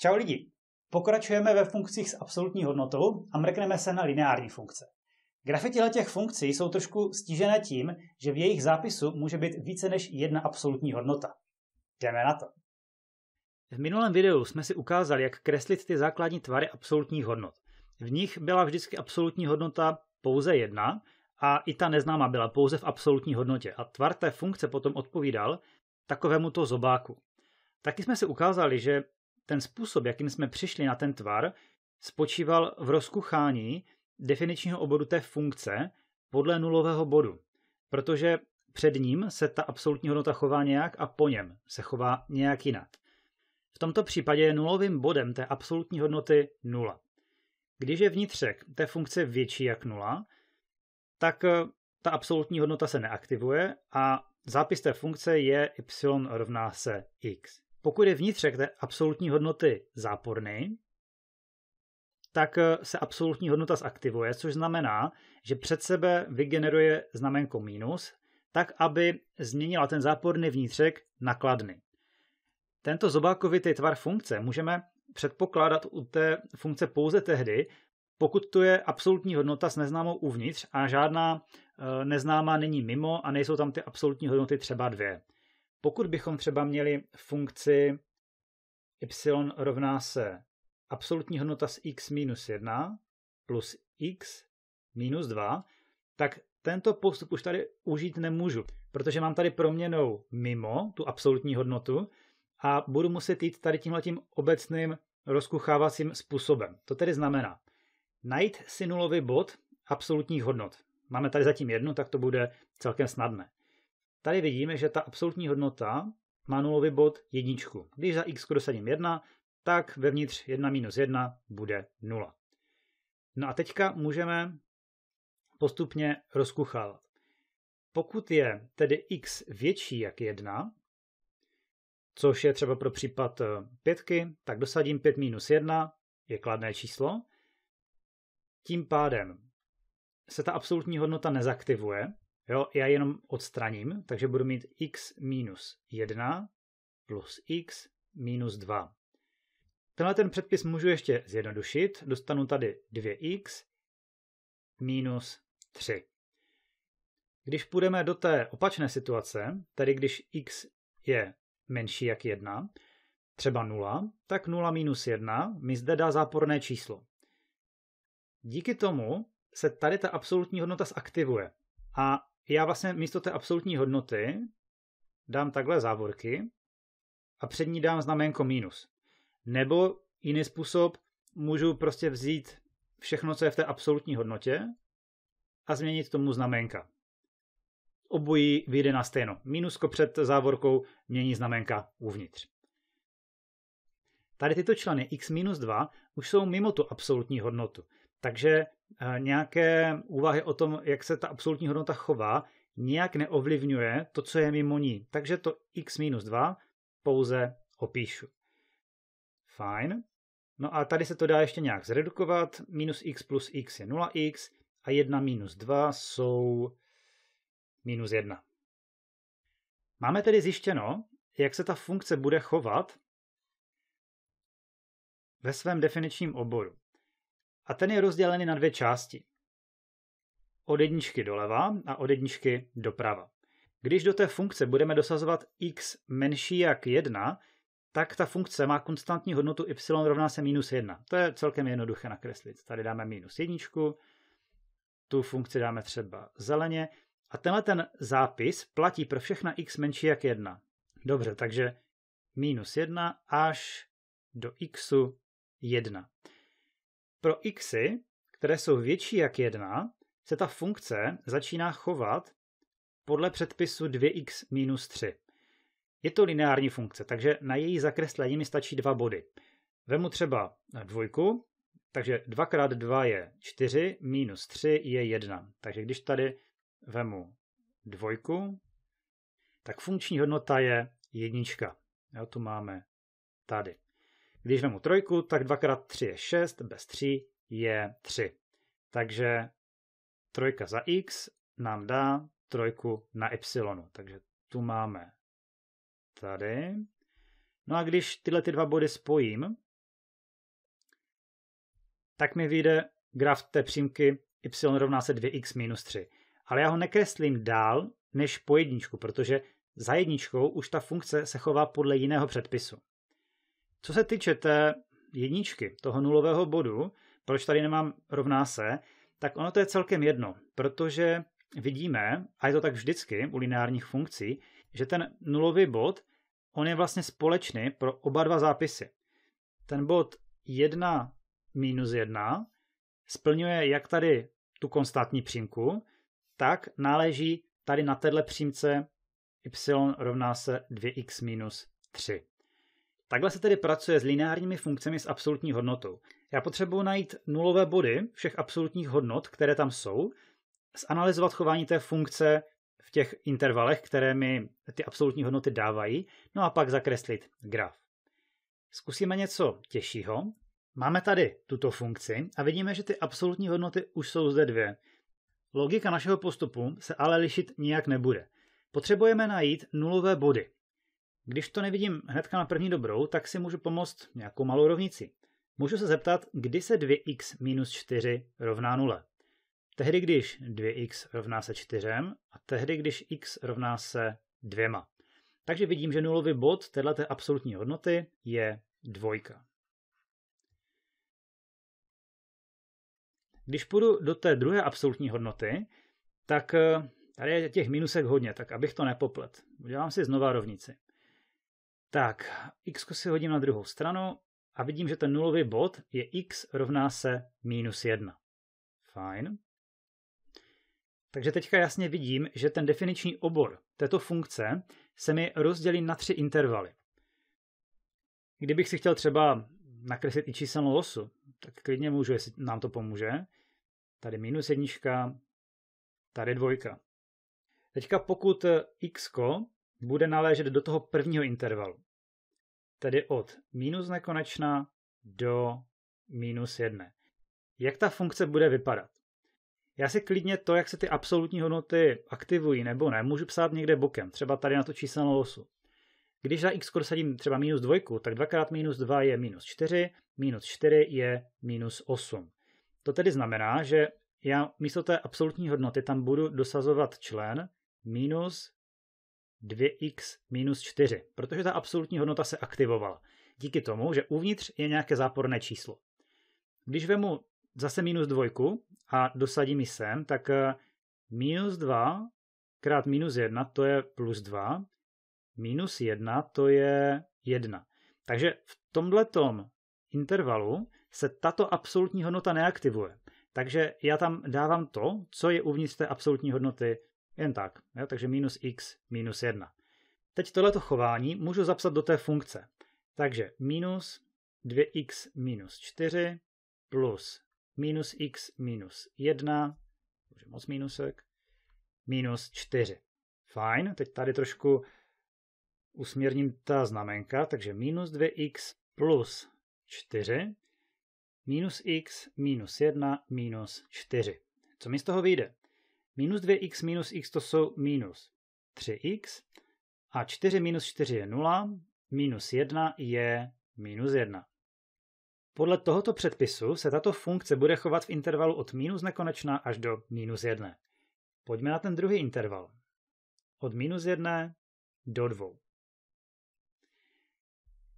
Čau lidi, pokračujeme ve funkcích s absolutní hodnotou a mrkneme se na lineární funkce. Grafy těch funkcí jsou trošku stížené tím, že v jejich zápisu může být více než jedna absolutní hodnota. Jdeme na to. V minulém videu jsme si ukázali, jak kreslit ty základní tvary absolutních hodnot. V nich byla vždycky absolutní hodnota pouze jedna a i ta neznámá byla pouze v absolutní hodnotě a tvar té funkce potom odpovídal takovému to zobáku. Taky jsme si ukázali, že ten způsob, jakým jsme přišli na ten tvar, spočíval v rozkuchání definičního obodu té funkce podle nulového bodu, protože před ním se ta absolutní hodnota chová nějak a po něm se chová nějak jinak. V tomto případě je nulovým bodem té absolutní hodnoty nula. Když je vnitřek té funkce větší jak nula, tak eh, ta absolutní hodnota se neaktivuje a zápis té funkce je y rovná se x. Pokud je vnitřek té absolutní hodnoty záporný, tak eh, se absolutní hodnota zaktivuje, což znamená, že před sebe vygeneruje znamenko minus, tak aby změnila ten záporný vnitřek na kladný. Tento zobákovitý tvar funkce můžeme předpokládat u té funkce pouze tehdy, pokud tu je absolutní hodnota s neznámou uvnitř a žádná eh, neznámá není mimo a nejsou tam ty absolutní hodnoty třeba dvě. Pokud bychom třeba měli funkci y rovná se absolutní hodnota z x minus 1 plus x minus 2, tak tento postup už tady užít nemůžu, protože mám tady proměnou mimo tu absolutní hodnotu a budu muset jít tady tímhletím obecným rozkuchávacím způsobem. To tedy znamená najít si nulový bod absolutních hodnot. Máme tady zatím jednu, tak to bude celkem snadné. Tady vidíme, že ta absolutní hodnota má nulový bod jedničku. Když za x dosadím 1, tak vevnitř 1 minus 1 bude 0. No a teďka můžeme postupně rozkuchávat. Pokud je tedy x větší jak 1, což je třeba pro případ eh, pětky, tak dosadím 5 minus 1, je kladné číslo. Tím pádem se ta absolutní hodnota nezaktivuje, jo, já jenom odstraním, takže budu mít x minus 1 plus x minus 2. Tenhle ten předpis můžu ještě zjednodušit. Dostanu tady 2x minus 3. Když půjdeme do té opačné situace, tedy když x je menší jak 1, třeba 0, tak 0 minus 1 mi zde dá záporné číslo. Díky tomu se tady ta absolutní hodnota zaktivuje. A já vlastně místo té absolutní hodnoty dám takhle závorky a před ní dám znamenko minus. Nebo jiný způsob, můžu prostě vzít všechno, co je v té absolutní hodnotě a změnit tomu znamenka. Obojí vyjde na stejno. Minusko před závorkou mění znamenka uvnitř. Tady tyto členy x minus 2 už jsou mimo tu absolutní hodnotu. Takže nějaké úvahy o tom, jak se ta absolutní hodnota chová, nijak neovlivňuje to, co je mimo ní. Takže to x minus 2 pouze opíšu. Fajn. No a tady se to dá ještě nějak zredukovat. Minus x plus x je 0x a 1 minus 2 jsou minus 1. Máme tedy zjištěno, jak se ta funkce bude chovat ve svém definičním oboru. A ten je rozdělený na dvě části. Od jedničky doleva a od jedničky doprava. Když do té funkce budeme dosazovat x menší jak 1, tak ta funkce má konstantní hodnotu y rovná se minus 1. To je celkem jednoduché nakreslit. Tady dáme minus jedničku, tu funkci dáme třeba zeleně a tenhle ten zápis platí pro všechna x menší jak 1. Dobře, takže minus 1 až do xu 1. Pro xy, které jsou větší jak 1, se ta funkce začíná chovat podle předpisu 2x minus 3. Je to lineární funkce, takže na její zakreslení mi stačí dva body. Vemu třeba dvojku, takže 2 krát 2 je 4, minus 3 je 1. Takže když tady vemu dvojku, tak funkční hodnota je jednička. Jo, tu máme tady. Když vemu trojku, tak 2 krát 3 je 6, bez 3 je 3. Takže trojka za x nám dá trojku na y. Takže tu máme tady. No a když tyhle ty dva body spojím, tak mi vyjde graf té přímky y rovná se 2x minus 3. Ale já ho nekreslím dál než po jedničku, protože za jedničkou už ta funkce se chová podle jiného předpisu. Co se týče té jedničky, toho nulového bodu, proč tady nemám rovná se, tak ono to je celkem jedno, protože vidíme, a je to tak vždycky u lineárních funkcí, že ten nulový bod, on je vlastně společný pro oba dva zápisy. Ten bod 1 minus 1 splňuje jak tady tu konstantní přímku, tak náleží tady na téhle přímce y rovná se 2x minus 3. Takhle se tedy pracuje s lineárními funkcemi s absolutní hodnotou. Já potřebuji najít nulové body všech absolutních hodnot, které tam jsou, zanalizovat chování té funkce v těch intervalech, které mi ty absolutní hodnoty dávají, no a pak zakreslit graf. Zkusíme něco těžšího. Máme tady tuto funkci a vidíme, že ty absolutní hodnoty už jsou zde dvě. Logika našeho postupu se ale lišit nijak nebude. Potřebujeme najít nulové body. Když to nevidím hnedka na první dobrou, tak si můžu pomoct nějakou malou rovnici. Můžu se zeptat, kdy se 2x minus 4 rovná 0. Tehdy, když 2x rovná se 4 a tehdy, když x rovná se 2. Takže vidím, že nulový bod této absolutní hodnoty je dvojka. Když půjdu do té druhé absolutní hodnoty, tak eh, tady je těch minusek hodně, tak abych to nepoplet. Udělám si znova rovnici. Tak, x si hodím na druhou stranu a vidím, že ten nulový bod je x rovná se minus 1. Fajn. Takže teďka jasně vidím, že ten definiční obor této funkce se mi rozdělí na tři intervaly. Kdybych si chtěl třeba nakreslit i číselnou osu, tak klidně můžu, jestli nám to pomůže. Tady minus jednička, tady dvojka. Teďka pokud x bude naléžet do toho prvního intervalu, tedy od minus nekonečna do minus jedné. Jak ta funkce bude vypadat? Já si klidně to, jak se ty absolutní hodnoty aktivují nebo ne, můžu psát někde bokem, třeba tady na tu číselnou osu. Když za x sadím třeba minus dvojku, tak 2 krát minus 2 je minus 4, minus 4 je minus 8. To tedy znamená, že já místo té absolutní hodnoty tam budu dosazovat člen minus 2x minus 4, protože ta absolutní hodnota se aktivovala. Díky tomu, že uvnitř je nějaké záporné číslo. Když vemu zase minus dvojku a dosadím ji sem, tak eh, minus 2 krát minus 1 to je plus 2, minus 1 to je 1. Takže v tomhletom intervalu se tato absolutní hodnota neaktivuje. Takže já tam dávám to, co je uvnitř té absolutní hodnoty jen tak. Jo? Takže minus x minus 1. Teď tohleto chování můžu zapsat do té funkce. Takže minus 2x minus 4 plus minus x minus 1, už moc minusek, minus 4. Fajn, teď tady trošku usměrním ta znamenka, takže minus 2x plus 4, minus x minus 1 minus 4. Co mi z toho vyjde? Minus 2x minus x to jsou minus 3x a 4 minus 4 je 0, minus 1 je minus 1. Podle tohoto předpisu se tato funkce bude chovat v intervalu od minus nekonečna až do minus 1. Pojďme na ten druhý interval. Od minus 1 do 2.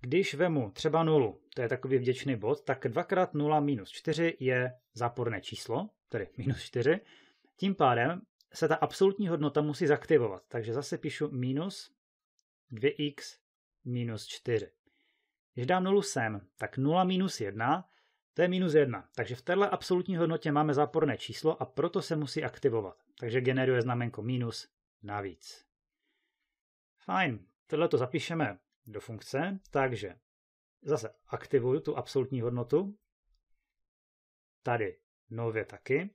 Když vemu třeba nulu, to je takový vděčný bod, tak 2 krát 0 minus 4 je záporné číslo, tedy minus 4. Tím pádem se ta absolutní hodnota musí zaktivovat. Takže zase píšu minus 2x minus 4. Když dám nulu sem, tak 0 minus 1, to je minus 1. Takže v této absolutní hodnotě máme záporné číslo a proto se musí aktivovat. Takže generuje znamenko minus navíc. Fajn, tohle to zapíšeme do funkce, takže zase aktivuju tu absolutní hodnotu. Tady nově taky.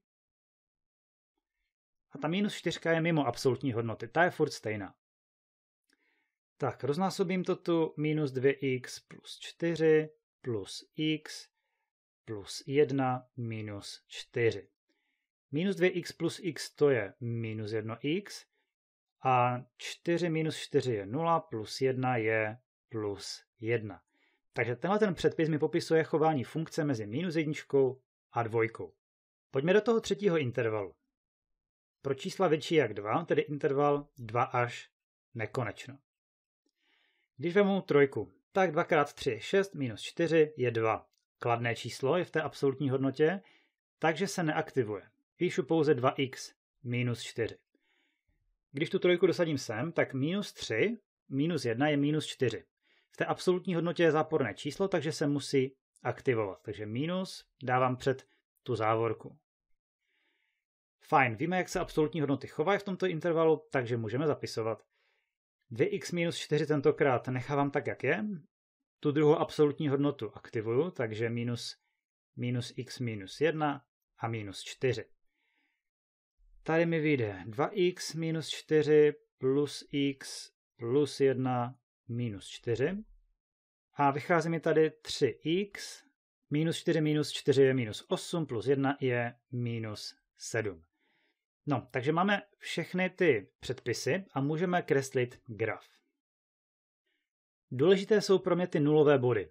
A ta minus 4 je mimo absolutní hodnoty, ta je furt stejná. Tak, roznásobím to tu minus 2x plus 4 plus x plus 1 minus 4. Minus 2x plus x to je minus 1x a 4 minus 4 je 0 plus 1 je plus 1. Takže tenhle ten předpis mi popisuje chování funkce mezi minus jedničkou a dvojkou. Pojďme do toho třetího intervalu. Pro čísla větší jak 2, tedy interval 2 až nekonečno. Když vemu trojku, tak 2 x 3 je 6, minus 4 je 2. Kladné číslo je v té absolutní hodnotě, takže se neaktivuje. Píšu pouze 2x minus 4. Když tu trojku dosadím sem, tak minus 3 minus 1 je minus 4. V té absolutní hodnotě je záporné číslo, takže se musí aktivovat. Takže minus dávám před tu závorku. Fajn, víme, jak se absolutní hodnoty chovají v tomto intervalu, takže můžeme zapisovat. 2x minus 4 tentokrát nechávám tak, jak je. Tu druhou absolutní hodnotu aktivuju, takže minus, minus x minus 1 a minus 4. Tady mi vyjde 2x minus 4 plus x plus 1 minus 4. A vychází mi tady 3x minus 4 minus 4 je minus 8 plus 1 je minus 7. No, takže máme všechny ty předpisy a můžeme kreslit graf. Důležité jsou pro mě ty nulové body.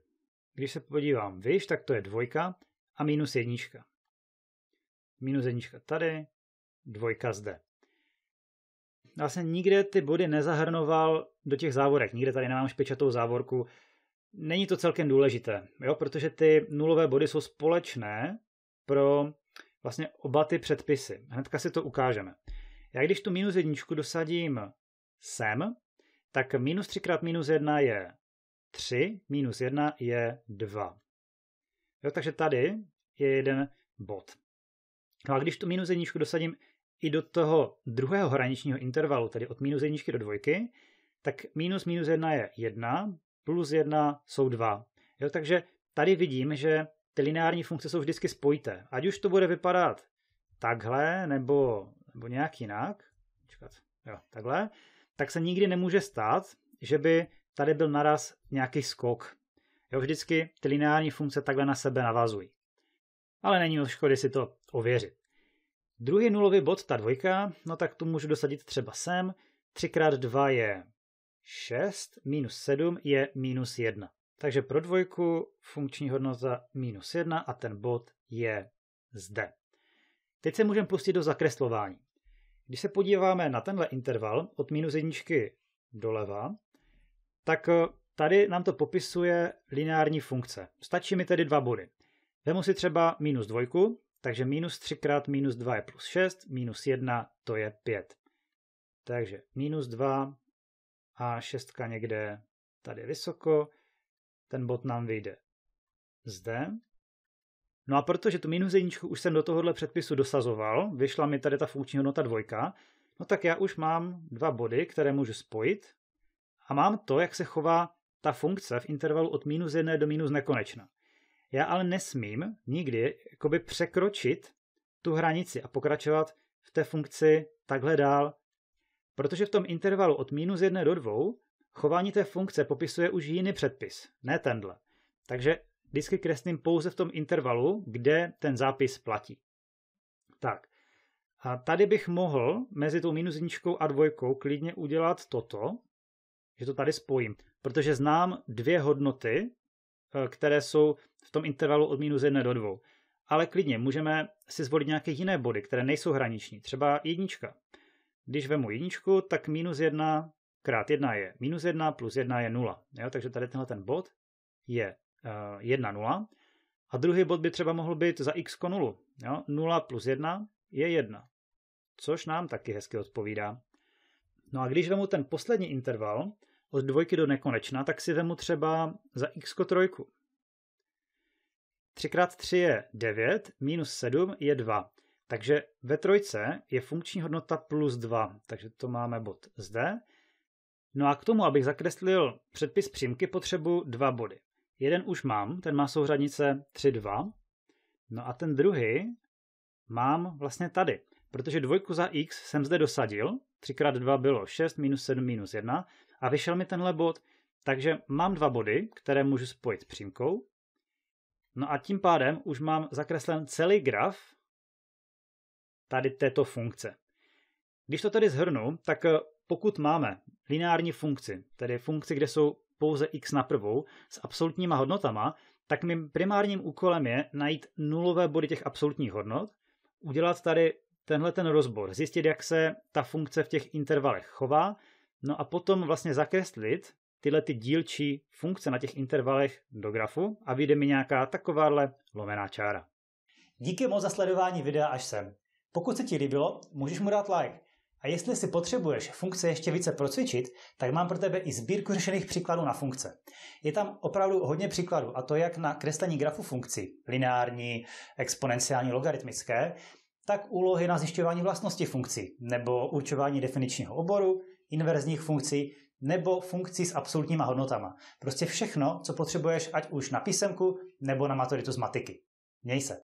Když se podívám výš, tak to je dvojka a minus jednička. Minus jednička tady, dvojka zde. Já jsem nikde ty body nezahrnoval do těch závorek. Nikde tady nemám špičatou závorku. Není to celkem důležité, jo? protože ty nulové body jsou společné pro vlastně oba ty předpisy. Hnedka si to ukážeme. Já když tu minus jedničku dosadím sem, tak minus 3 krát minus 1 je 3, minus 1 je 2. Jo, takže tady je jeden bod. No a když tu minus jedničku dosadím i do toho druhého hraničního intervalu, tedy od minus jedničky do dvojky, tak minus minus 1 je 1, plus 1 jsou 2. Jo, takže tady vidím, že ty lineární funkce jsou vždycky spojité. Ať už to bude vypadat takhle, nebo, nebo nějak jinak, čekat, jo, takhle, tak se nikdy nemůže stát, že by tady byl naraz nějaký skok. Jo, vždycky ty lineární funkce takhle na sebe navazují. Ale není o škody si to ověřit. Druhý nulový bod, ta dvojka, no tak tu můžu dosadit třeba sem. 3 x 2 je 6, minus 7 je minus 1. Takže pro dvojku funkční hodnota minus 1 a ten bod je zde. Teď se můžeme pustit do zakreslování. Když se podíváme na tenhle interval od minus jedničky doleva, tak eh, tady nám to popisuje lineární funkce. Stačí mi tedy dva body. Vemu si třeba minus dvojku, takže minus 3 krát minus 2 je plus 6, minus 1 to je 5. Takže minus 2 a 6 někde tady vysoko, ten bod nám vyjde zde. No a protože tu minus jedničku už jsem do tohohle předpisu dosazoval, vyšla mi tady ta funkční hodnota dvojka, no tak já už mám dva body, které můžu spojit a mám to, jak se chová ta funkce v intervalu od minus jedné do minus nekonečna. Já ale nesmím nikdy jakoby překročit tu hranici a pokračovat v té funkci takhle dál, protože v tom intervalu od minus jedné do dvou Chování té funkce popisuje už jiný předpis, ne tenhle. Takže vždycky kreslím pouze v tom intervalu, kde ten zápis platí. Tak. A tady bych mohl mezi tou minus jedničkou a dvojkou klidně udělat toto, že to tady spojím, protože znám dvě hodnoty, eh, které jsou v tom intervalu od minus 1 do 2. Ale klidně můžeme si zvolit nějaké jiné body, které nejsou hraniční. Třeba jednička. Když vemu jedničku, tak minus 1 krát 1 je minus 1, plus 1 je 0. Jo? Takže tady tenhle ten bod je uh, 1, 0. A druhý bod by třeba mohl být za x 0. Jo? 0 plus 1 je 1. Což nám taky hezky odpovídá. No a když vemu ten poslední interval od dvojky do nekonečna, tak si vemu třeba za x 3. 3 krát 3 je 9, minus 7 je 2. Takže ve trojce je funkční hodnota plus 2, takže to máme bod zde. No a k tomu, abych zakreslil předpis přímky, potřebuji dva body. Jeden už mám, ten má souřadnice 3, 2. No a ten druhý mám vlastně tady, protože dvojku za x jsem zde dosadil, 3 x 2 bylo 6, minus 7, minus 1 a vyšel mi tenhle bod, takže mám dva body, které můžu spojit s přímkou. No a tím pádem už mám zakreslen celý graf tady této funkce. Když to tady zhrnu, tak pokud máme lineární funkci, tedy funkci, kde jsou pouze x na prvou s absolutníma hodnotama, tak mým primárním úkolem je najít nulové body těch absolutních hodnot, udělat tady tenhle ten rozbor, zjistit, jak se ta funkce v těch intervalech chová, no a potom vlastně zakreslit tyhle ty dílčí funkce na těch intervalech do grafu a vyjde mi nějaká takováhle lomená čára. Díky moc za sledování videa až sem. Pokud se ti líbilo, můžeš mu dát like. A jestli si potřebuješ funkce ještě více procvičit, tak mám pro tebe i sbírku řešených příkladů na funkce. Je tam opravdu hodně příkladů, a to jak na kreslení grafu funkcí, lineární, exponenciální, logaritmické, tak úlohy na zjišťování vlastnosti funkcí, nebo určování definičního oboru, inverzních funkcí, nebo funkcí s absolutníma hodnotama. Prostě všechno, co potřebuješ, ať už na písemku, nebo na maturitu z matiky. Měj se.